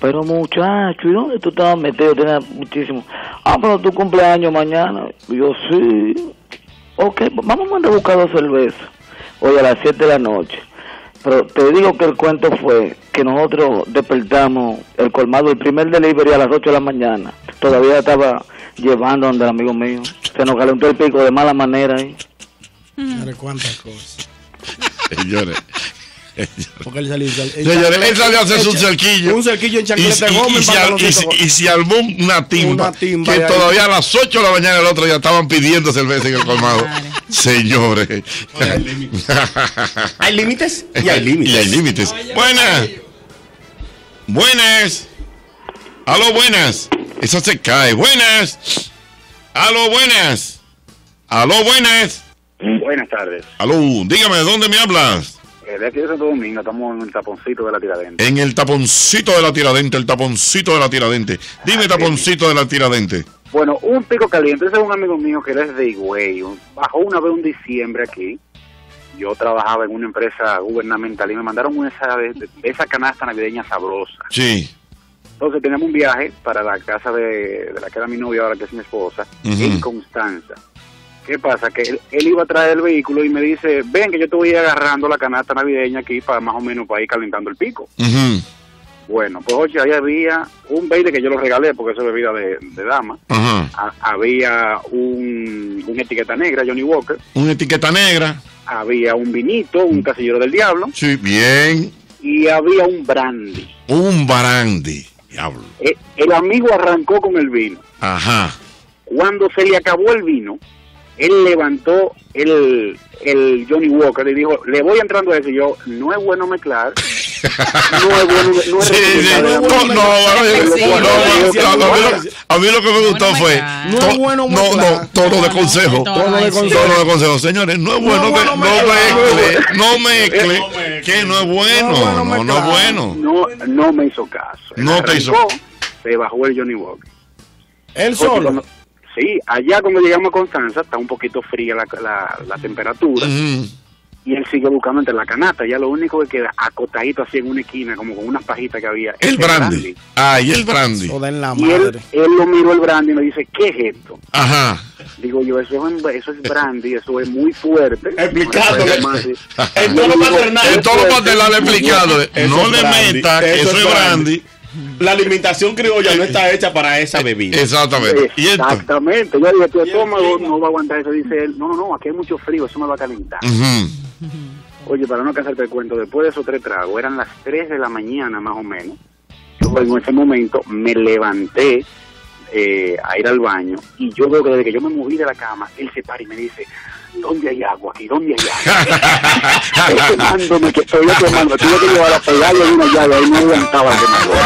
pero muchacho, ¿y dónde tú estabas metido? Tenía muchísimo. Ah, pero tu cumpleaños mañana. Y yo, sí. Ok, vamos a mandar a buscar dos cervezas. Hoy a las 7 de la noche. Pero te digo que el cuento fue que nosotros despertamos el colmado, el primer delivery a las 8 de la mañana. Todavía estaba llevando donde el amigo mío. Se nos calentó el pico de mala manera ahí. Señores, cuántas cosas. Señores. Porque él salió, él Señores, él salió a hacerse un cerquillo. Un cerquillo en chancleta de y- y y, y se armó una timba, Una timba que ahí. todavía a las 8 de la mañana del otro día estaban pidiendo cerveza en el colmado. Señores. Hay límites y hay límites. Y hay límites. Buenas. Buenas. Aló, buenas. Eso se cae. Buenas. Aló, buenas. Aló, buenas. Buenas tardes. Aló, dígame, ¿de dónde me hablas? Eh, de aquí de Santo Domingo estamos en el taponcito de la tiradente. En el taponcito de la tiradente, el taponcito de la tiradente. Dime, taponcito de la tiradente. Bueno, un pico caliente. Ese es un amigo mío que es de Higüey. Bajó una vez un diciembre aquí. Yo trabajaba en una empresa gubernamental y me mandaron esa, de, esa canasta navideña sabrosa. Sí. Entonces teníamos un viaje para la casa de, de la que era mi novia, ahora que es mi esposa, Ujú. en Constanza. ¿Qué pasa? Que él, él iba a traer el vehículo y me dice, ven que yo te voy agarrando la canasta navideña aquí para más o menos para ir calentando el pico. Bueno, pues oye, ahí había un baile que yo lo regalé porque eso es bebida de, de dama. Había un, una etiqueta negra, Johnny Walker. Una etiqueta negra. Había un vinito, un casillero del diablo. Sí, bien. Y había un brandy. Un barandi. Diablo. Eh, el amigo arrancó con el vino. Ajá. Cuando se le acabó el vino, él levantó el, el Johnny Walker y dijo, le voy entrando a eso. Y yo, no es bueno mezclar. no es bueno, no es Sí, No, no, a mí- no, a- lo- que me gustó fue. No es bueno No, mezclar. no, tono de consejo. Tono de consejo. Tono de consejo. Señores, no es bueno que no mezcle. No mezcle. Que no es bueno. No, no es bueno. No, no me hizo caso. No te hizo- Se bajó el Johnny Walker. Él solo. Sí, allá cuando llegamos a Constanza está un poquito fría la, la, la temperatura y él sigue buscando entre la canasta. Ya lo único que queda acotadito así en una esquina, como con unas pajitas que había. El brandy. Ay, el brandy. En la Y él, madre. él lo miró el brandy y me dice, ¿qué es esto? Ajá. Digo yo, eso es, eso es brandy, eso es muy fuerte. Explicándole. Todo lo paternal. En todo lo paternal explicado. Eso No le meta, que eso es brandy. La alimentación criolla no está hecha para esa bebida. Exactamente. Y. Exactamente. Yo dije, tu estómago no va a aguantar eso. Dice él, no, no, no, aquí hay mucho frío, eso me va a calentar. Oye, para no cansarte el cuento, después de esos tres tragos, eran las 3 de la mañana más o menos. Yo en ese momento me levanté eh, a ir al baño y yo veo que desde que yo me moví de la cama, él se para y me dice, ¿dónde hay agua aquí? ¿Dónde hay agua? Estoy quemándome, que estoy quemando. Tuve que llevar a pegarle una llave, ahí no aguantaba el quemador.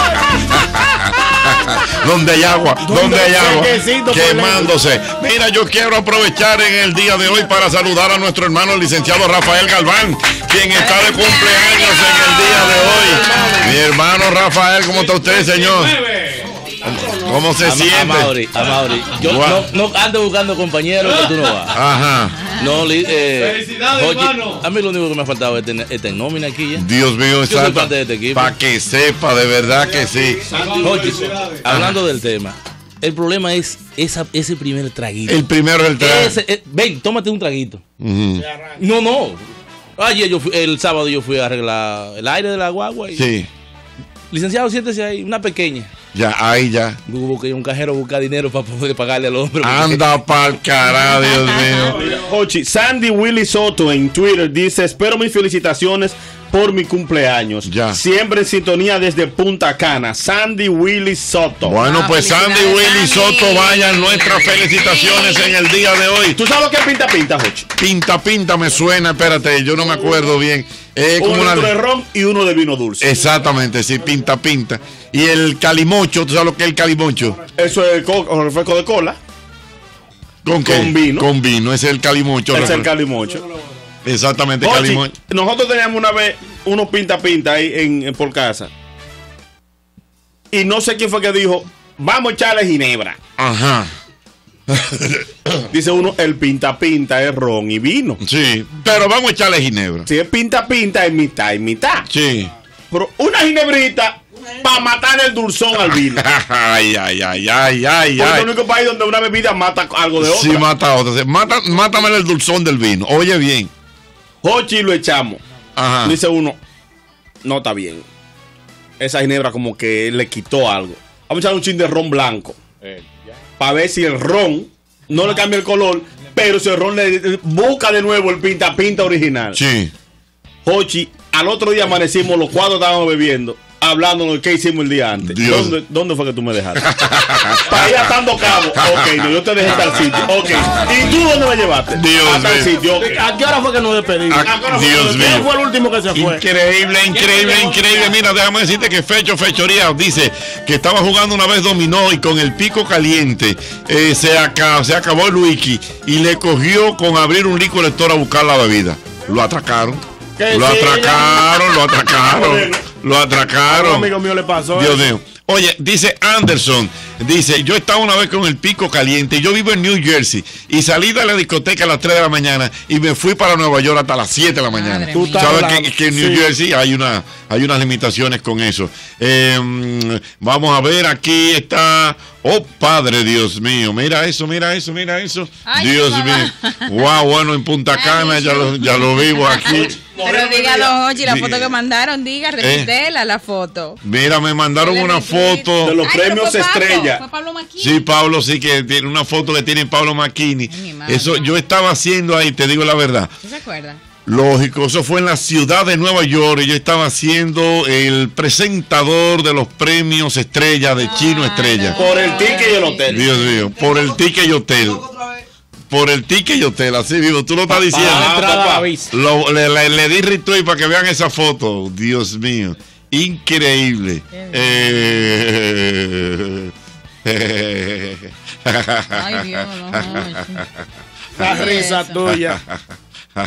Donde hay agua, donde hay agua, quemándose. Mira, yo quiero aprovechar en el día de hoy para saludar a nuestro hermano el licenciado Rafael Galván, quien está de cumpleaños en el día de hoy. Mi hermano Rafael, ¿cómo está usted, señor? ¿Cómo se A, a siente? Mauri, a Mauri. Yo no, no ando buscando compañeros que tú no vas. Ajá. No, eh, Felicidades, hermano. A mí lo único que me ha faltado es tener esta nómina aquí ya. Dios mío, de este equipo. Para que sepa, de verdad que sí. Hablando del tema, el problema es esa, ese primer traguito. El primero es el trago. Ese- eh, ven, tómate un traguito. No, no. Ayer yo fui- el sábado yo fui a arreglar el aire de la guagua y Sí, licenciado, siéntese ahí, una pequeña. Ya, ahí ya. Hubo que un cajero buscar dinero para poder pagarle al hombre. porque- Anda pa'l carajo, Dios mío. Jochi, Sandy Willy Soto en Twitter dice, espero mis felicitaciones por mi cumpleaños. Ya. Siempre en sintonía desde Punta Cana. Sandy Willy Soto. Bueno, Ah, pues Sandy Willy Sandy. Soto, vayan nuestras felicitaciones en el día de hoy. ¿Tú sabes lo que es pinta pinta, Jochi? Pinta, pinta me suena, espérate, yo no me acuerdo bien. Es como Un una... litro de ron y uno de vino dulce. Exactamente, sí, pinta, pinta. Y el calimocho, ¿tú sabes lo que es el calimocho? Eso es co- con refresco de cola. ¿Con qué? Con vino. Con vino, ese es el calimocho. Es el calimocho. Exactamente, calimocho. nosotros teníamos una vez unos pinta pinta ahí en, en por casa. Y no sé quién fue que dijo, vamos a echarle ginebra. Ajá, Dice uno, el pinta pinta es ron y vino. sí. Pero vamos a echarle ginebra. Si es pinta pinta es mitad y mitad. Sí. Pero una ginebrita para matar el dulzón al vino. Ay, ay, ay, ay, ay, Porque es el único país donde una bebida mata algo de otra. Sí, mata a otra. Mata, mátame el dulzón del vino. Oye bien. Hochi lo echamos. Ajá. Dice uno, no está bien. Esa ginebra como que le quitó algo. Vamos a echar un chin de ron blanco. Para ver si el ron no le cambia el color, pero si el ron le busca de nuevo el pinta pinta original. Sí. Hochi, al otro día amanecimos, los cuatro estábamos bebiendo, hablando de qué hicimos el día antes. ¿Dónde, dónde fue que tú me dejaste? Para ir atando cabo. Ok, no, yo te dejé en tal sitio. Ok. ¿Y tú dónde me llevaste? Dios a tal mío. sitio. ok. ¿A qué hora fue que nos despedimos? ¿A qué hora fue Dios que- mío. ¿Quién fue el último que se fue? Increíble, increíble, increíble. Mira, déjame decirte que Fecho Fechoría dice que estaba jugando una vez dominó y con el pico caliente eh, se, aca- se acabó el wiki y le cogió con abrir un licor lector a buscar la bebida. Lo atracaron. Lo atracaron, lo atracaron, lo atracaron. amigo mío le pasó. Dios mío. Oye, dice Anderson, dice, yo estaba una vez con el pico caliente, yo vivo en New Jersey y salí de la discoteca a las 3 de la mañana y me fui para Nueva York hasta las 7 de la mañana. Tú sabes que, que en New sí. Jersey hay una hay unas limitaciones con eso. Eh, mm, vamos a ver, aquí está. Oh, Padre Dios mío, mira eso, mira eso, mira eso. Ay, Dios mamá. mío. Wow, bueno, en Punta Cana ya lo, ya lo vivo aquí. Pero dígalo, Ochi, la foto que mandaron, diga, repítela la foto. Mira, me mandaron una foto. De los premios fue Pablo, estrella. Fue Pablo Maquini. Sí, Pablo sí que tiene una foto que tiene Pablo madre. Eso yo estaba haciendo ahí, te digo la verdad. Lógico, eso fue en la ciudad de Nueva York y yo estaba siendo el presentador de los premios Estrella de Chino Estrella. Por el ticket y el hotel. Dios mío, por el ticket y hotel. Por el ticket y hotel, así vivo, tú lo estás diciendo. papá. Lo- le, le- le di retweet para que vean esa foto. Dios mío, increíble. Eh, Ay, Dios, no. La ¿Qué risa tuya.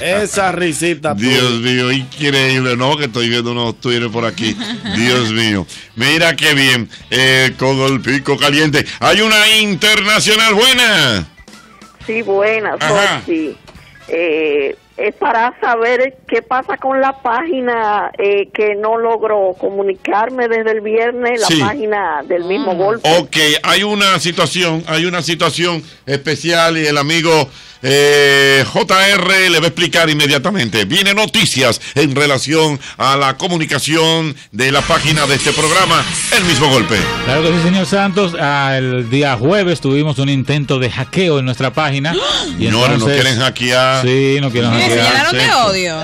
Esa risita Dios tuya. mío, increíble, ¿no? Que estoy viendo unos twitters por aquí. Dios mío. Mira qué bien. Eh, con el pico caliente. Hay una internacional buena. Sí, buenas, Ajá. sí. Eh, es para saber qué pasa con la página eh, que no logro comunicarme desde el viernes, la Sí. página del mismo golpe. Ok, hay una situación, hay una situación especial y el amigo eh, JR le va a explicar inmediatamente. Viene noticias en relación a la comunicación de la página de este programa, El mismo golpe. Claro que sí, señor Santos. El día jueves tuvimos un intento de hackeo en nuestra página. Y no, no, no entonces- quieren hackear. Sí, no quieren Mire, se llenaron de odio.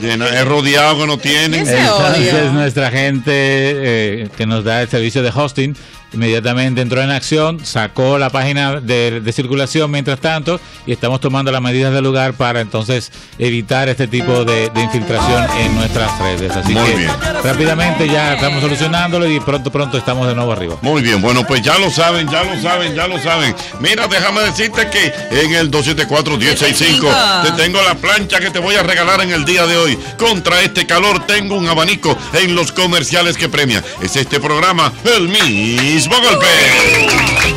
Llena- Es rodeado que no tienen. Entonces odio. nuestra gente eh, que nos da el servicio de hosting inmediatamente entró en acción, sacó la página de, de circulación mientras tanto y estamos tomando las medidas del lugar para entonces evitar este tipo de, de infiltración en nuestras redes. Así Muy que bien. rápidamente ya estamos solucionándolo y pronto pronto estamos de nuevo arriba. Muy bien, bueno, pues ya lo saben, ya lo saben, ya lo saben. Mira, déjame decirte que en el 274-1065 te tengo la plancha que te voy a regalar en el día de hoy. Contra este calor tengo un abanico en los comerciales que premia. Es este programa, el mismo golpe.